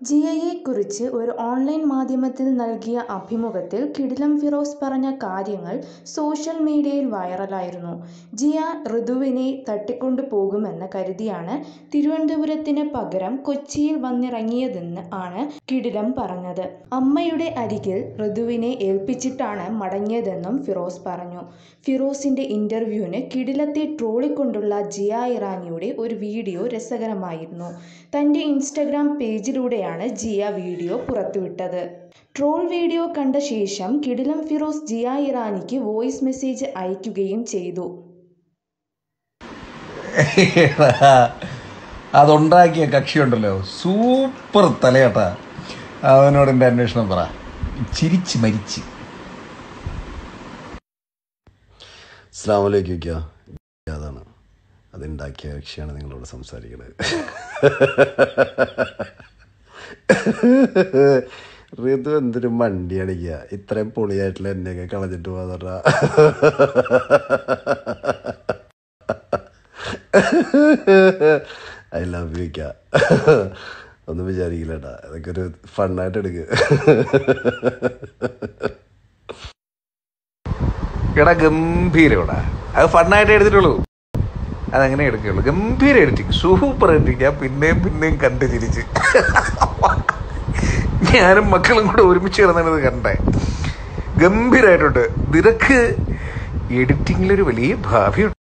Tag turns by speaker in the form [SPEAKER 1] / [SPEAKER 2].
[SPEAKER 1] ജിയയെക്കുറിച്ച് ഒരു ഓൺലൈൻ മാധ്യമത്തിൽ നൽകിയ അഭിമുഖത്തിൽ കിടിലം ഫിറോസ് പറഞ്ഞ കാര്യങ്ങൾ സോഷ്യൽ മീഡിയയിൽ വൈറലായിരുന്നു. ജിയ ഋതുവിനെ തട്ടിക്കൊണ്ടു പോകുമെന്ന് കരുതിയാണ് തിരുവനന്തപുരത്തിന് പകരം കൊച്ചിയിൽ വന്നിറങ്ങിയതെന്ന് ആണ് കിടിലം പറഞ്ഞത്. അമ്മയുടെ അരികിൽ ഋതുവിനെ ഏൽപ്പിച്ചിട്ടാണ് മടങ്ങിയതെന്നും ഫിറോസ് പറഞ്ഞു. ഫിറോസിന്റെ ഇന്റർവ്യൂവിന് കിടിലത്തെ ട്രോളിക്കൊണ്ടുള്ള ജിയ ഇറാനിയുടെ ഒരു വീഡിയോ രസകരമായിരുന്നു. തന്റെ ഇൻസ്റ്റഗ്രാം പേജിലൂടെയാണ് ജിയ വീഡിയോ പുറത്തുവിട്ടത്. ട്രോൾ വീഡിയോ കണ്ട ശേഷം കിടിലം ഫിറോസ് ജിയ ഇറാനിക്ക് വോയിസ് മെസ്സേജ് അയക്കുകയും ചെയ്തു.
[SPEAKER 2] അതുണ്ടാക്കിയ കക്ഷിയുണ്ടല്ലോ. സൂപ്പർ തലയട്ടാ. അവനോട് എന്റെ അന്വേഷണം പറ. ചിരിച്ച് മരിച്ച്.
[SPEAKER 3] അസ്ലാമലേക്ക് വയ്ക്കുക അതാണ്. അതുണ്ടാക്കിയ കക്ഷിയാണ് നിങ്ങളോട് സംസാരിക്കുന്നത് ഋതു എന്തൊരു മണ്ടി അടിക്കുക ഇത്രയും പൊളിയായിട്ടുള്ള എന്നെയൊക്കെ കളഞ്ഞിട്ട് പോകാറ ഐ ലവ് യു ക്യാ ഒന്നും വിചാരിക്കില്ല കേട്ടാ അതൊക്കെ ഒരു ഫണ്ണായിട്ട് എടുക്കുക
[SPEAKER 2] എടാ ഗംഭീരം ഇവിടെ അത് ഫണ്ണായിട്ട് എടുത്തിട്ടുള്ളൂ. അതങ്ങനെ എടുക്കുകയുള്ളു. ഗംഭീര എഡിറ്റിങ് സൂപ്പർ എഡിറ്റിങ് ഞാൻ പിന്നെയും പിന്നെയും കണ്ട് ചിരിച്ച്. ഞാനും മക്കളും കൂടെ ഒരുമിച്ച് കിടന്നത് കണ്ടേ. ഗംഭീരമായിട്ടുണ്ട് നിനക്ക് എഡിറ്റിങ്ങിലൊരു വലിയ ഭാവിയുണ്ട്.